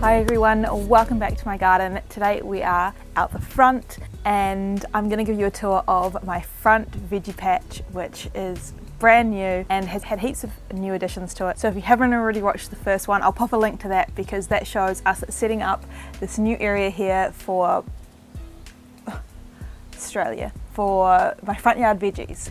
Hi everyone, welcome back to my garden. Today we are out the front and I'm going to give you a tour of my front veggie patch which is brand new and has had heaps of new additions to it. So if you haven't already watched the first one, I'll pop a link to that because that shows us setting up this new area here for Australia, for my front yard veggies.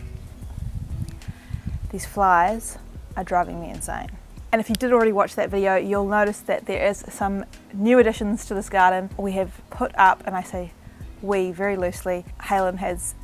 These flies are driving me insane. And if you did already watch that video, you'll notice that there is some new additions to this garden. We have put up, and I say we very loosely, Halen has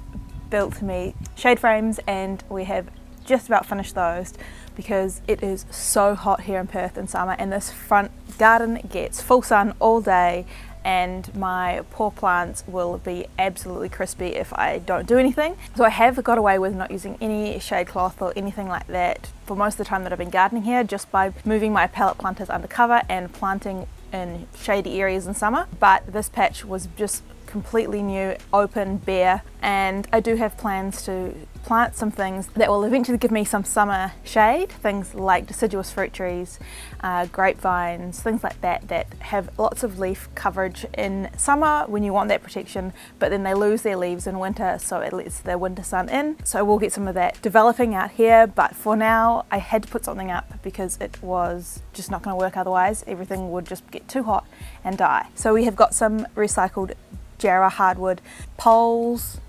built me shade frames and we have just about finished those because it is so hot here in Perth in summer and this front garden gets full sun all day and my poor plants will be absolutely crispy if I don't do anything. So I have got away with not using any shade cloth or anything like that for most of the time that I've been gardening here just by moving my pallet planters under cover and planting in shady areas in summer. But this patch was just completely new, open, bare, and I do have plans to plant some things that will eventually give me some summer shade, things like deciduous fruit trees, uh, grapevines, things like that that have lots of leaf coverage in summer when you want that protection, but then they lose their leaves in winter so it lets the winter sun in. So we'll get some of that developing out here, but for now I had to put something up because it was just not going to work otherwise. Everything would just get too hot and die. So we have got some recycled Jarrah hardwood poles,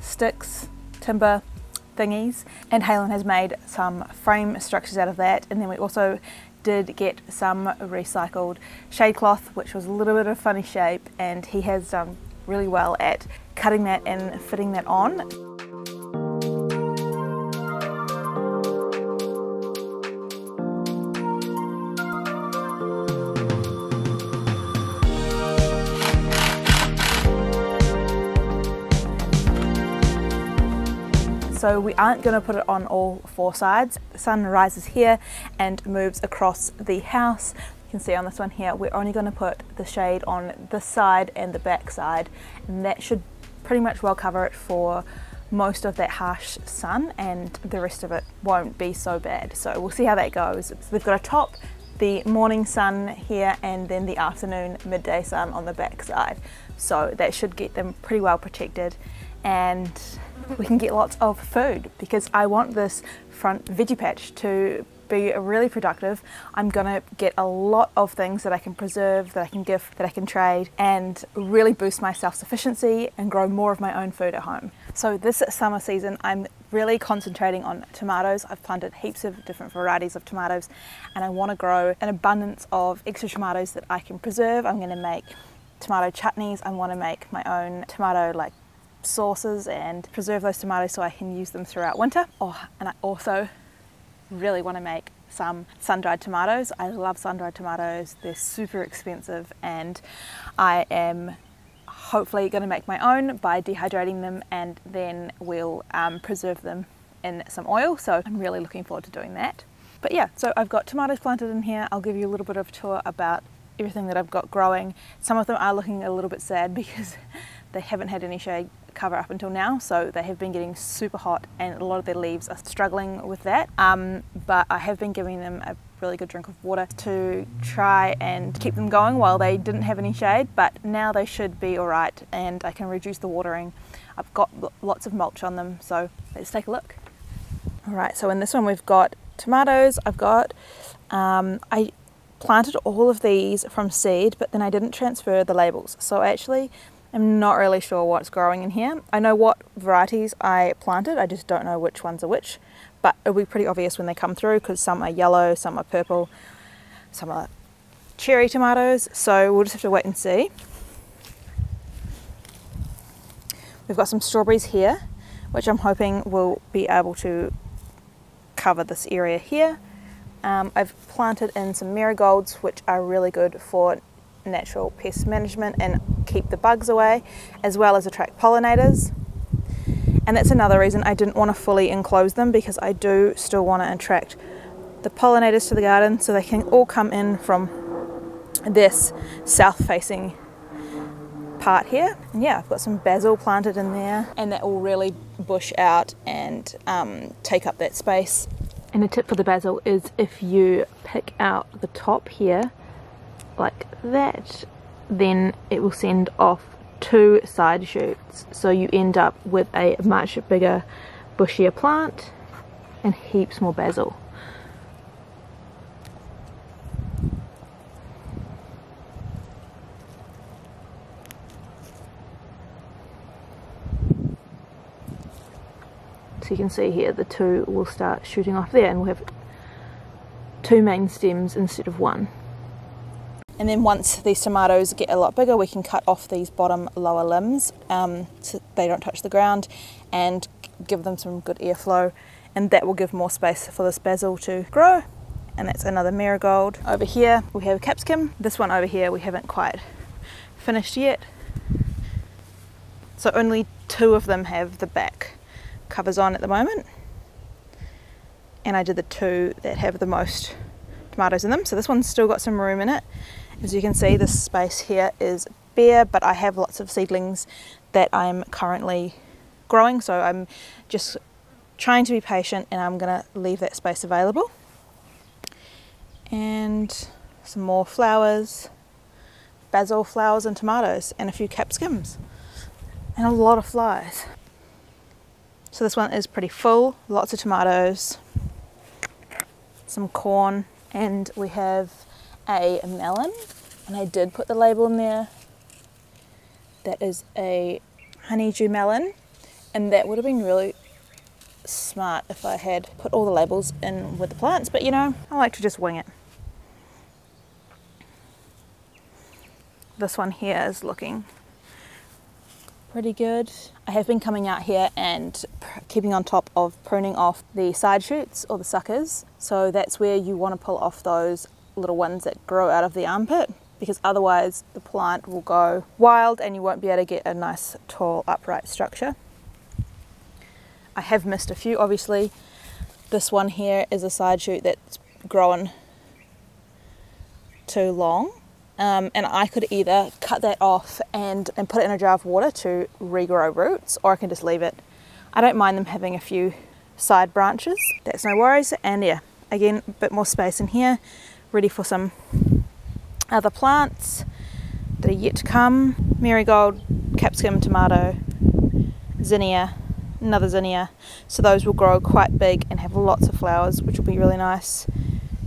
sticks, timber thingies and Halen has made some frame structures out of that and then we also did get some recycled shade cloth which was a little bit of funny shape and he has done really well at cutting that and fitting that on. So we aren't going to put it on all four sides. The sun rises here and moves across the house. You can see on this one here, we're only going to put the shade on this side and the back side, and that should pretty much well cover it for most of that harsh sun and the rest of it won't be so bad. So we'll see how that goes. So we've got a top, the morning sun here and then the afternoon midday sun on the back side. So that should get them pretty well protected and we can get lots of food because I want this front veggie patch to be really productive. I'm gonna get a lot of things that I can preserve, that I can gift, that I can trade, and really boost my self-sufficiency and grow more of my own food at home. So this summer season, I'm really concentrating on tomatoes. I've planted heaps of different varieties of tomatoes and I wanna grow an abundance of extra tomatoes that I can preserve. I'm gonna make tomato chutneys. I wanna make my own tomato like sauces and preserve those tomatoes so I can use them throughout winter. Oh, and I also really want to make some sun-dried tomatoes. I love sun-dried tomatoes. They're super expensive and I am hopefully going to make my own by dehydrating them and then we'll um, preserve them in some oil. So I'm really looking forward to doing that. But yeah, so I've got tomatoes planted in here. I'll give you a little bit of tour about everything that I've got growing. Some of them are looking a little bit sad because they haven't had any shade cover up until now so they have been getting super hot and a lot of their leaves are struggling with that. Um, but I have been giving them a really good drink of water to try and keep them going while they didn't have any shade but now they should be alright and I can reduce the watering. I've got lots of mulch on them so let's take a look. Alright so in this one we've got tomatoes I've got um, I planted all of these from seed but then I didn't transfer the labels. So actually I'm not really sure what's growing in here. I know what varieties I planted, I just don't know which ones are which, but it'll be pretty obvious when they come through because some are yellow, some are purple, some are cherry tomatoes, so we'll just have to wait and see. We've got some strawberries here, which I'm hoping will be able to cover this area here. Um, I've planted in some marigolds, which are really good for natural pest management and keep the bugs away, as well as attract pollinators. And that's another reason I didn't want to fully enclose them because I do still want to attract the pollinators to the garden so they can all come in from this south facing part here. And yeah, I've got some basil planted in there and that will really bush out and um, take up that space. And a tip for the basil is if you pick out the top here like that, then it will send off two side shoots. So you end up with a much bigger, bushier plant and heaps more basil. So you can see here the two will start shooting off there and we'll have two main stems instead of one. And then once these tomatoes get a lot bigger, we can cut off these bottom lower limbs um, so they don't touch the ground and give them some good airflow. And that will give more space for this basil to grow. And that's another marigold. Over here we have capsicum. This one over here we haven't quite finished yet. So only two of them have the back covers on at the moment. And I did the two that have the most tomatoes in them. So this one's still got some room in it. As you can see, this space here is bare, but I have lots of seedlings that I'm currently growing. So I'm just trying to be patient and I'm gonna leave that space available. And some more flowers, basil flowers and tomatoes and a few capsicums and a lot of flies. So this one is pretty full, lots of tomatoes, some corn, and we have a melon. And I did put the label in there. That is a honeydew melon, and that would have been really smart if I had put all the labels in with the plants, but you know, I like to just wing it. This one here is looking pretty good. I have been coming out here and keeping on top of pruning off the side shoots or the suckers. So that's where you want to pull off those little ones that grow out of the armpit because otherwise the plant will go wild and you won't be able to get a nice tall upright structure. I have missed a few obviously. This one here is a side shoot that's grown too long um, and I could either cut that off and, and put it in a jar of water to regrow roots or I can just leave it. I don't mind them having a few side branches, that's no worries. And yeah, again, a bit more space in here, ready for some other plants that are yet to come. Marigold, capsicum, tomato, zinnia, another zinnia. So those will grow quite big and have lots of flowers, which will be really nice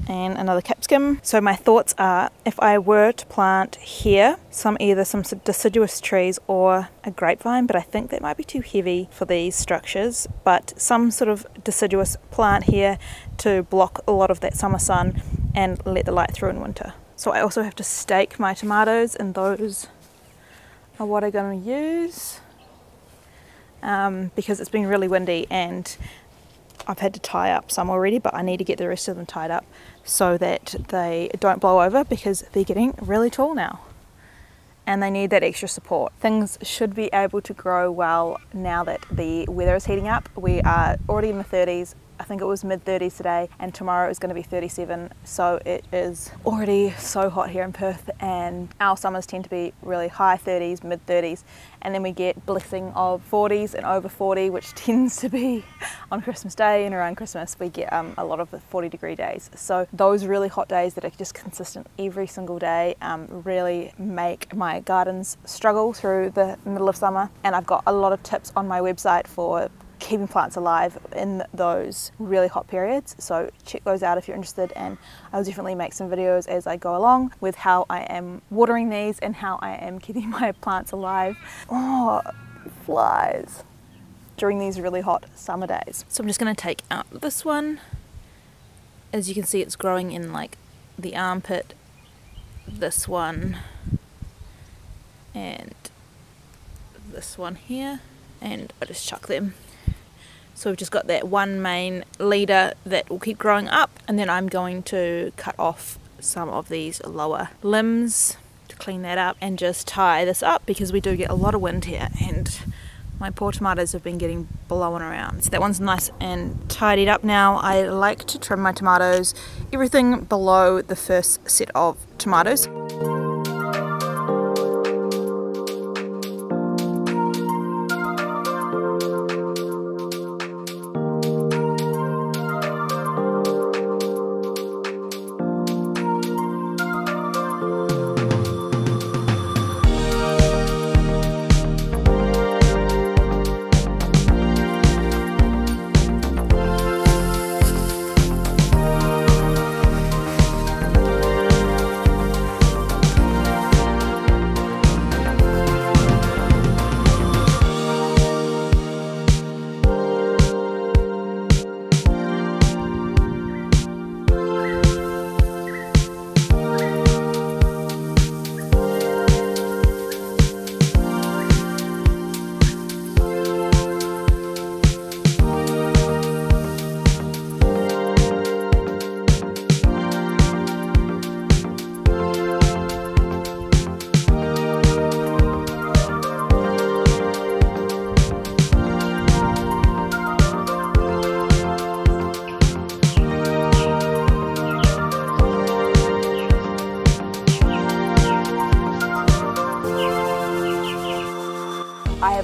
and another capsicum. So my thoughts are if I were to plant here some either some deciduous trees or a grapevine, but I think that might be too heavy for these structures, but some sort of deciduous plant here to block a lot of that summer sun and let the light through in winter. So I also have to stake my tomatoes and those are what I'm going to use um, because it's been really windy and I've had to tie up some already, but I need to get the rest of them tied up so that they don't blow over because they're getting really tall now and they need that extra support. Things should be able to grow well now that the weather is heating up. We are already in the 30s I think it was mid 30s today and tomorrow is going to be 37 so it is already so hot here in Perth and our summers tend to be really high 30s mid 30s and then we get blessing of 40s and over 40 which tends to be on Christmas Day and around Christmas we get um, a lot of the 40 degree days. So those really hot days that are just consistent every single day um, really make my gardens struggle through the middle of summer and I've got a lot of tips on my website for keeping plants alive in those really hot periods. So check those out if you're interested and I'll definitely make some videos as I go along with how I am watering these and how I am keeping my plants alive. Oh, flies during these really hot summer days. So I'm just going to take out this one. As you can see it's growing in like the armpit, this one and this one here and I just chuck them so we've just got that one main leader that will keep growing up and then I'm going to cut off some of these lower limbs to clean that up and just tie this up because we do get a lot of wind here and my poor tomatoes have been getting blown around. So that one's nice and tidied up now. I like to trim my tomatoes, everything below the first set of tomatoes.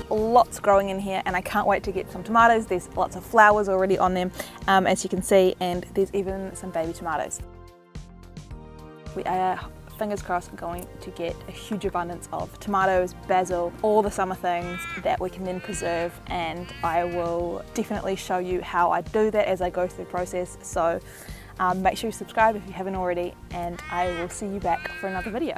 Lots growing in here and I can't wait to get some tomatoes. There's lots of flowers already on them um, as you can see and there's even some baby tomatoes. We are fingers crossed going to get a huge abundance of tomatoes, basil, all the summer things that we can then preserve and I will definitely show you how I do that as I go through the process. So um, make sure you subscribe if you haven't already and I will see you back for another video.